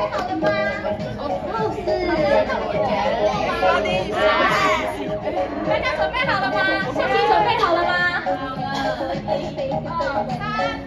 准备好了吗？不是我。来，大家准备好了吗？相机准备好了吗？好了。来。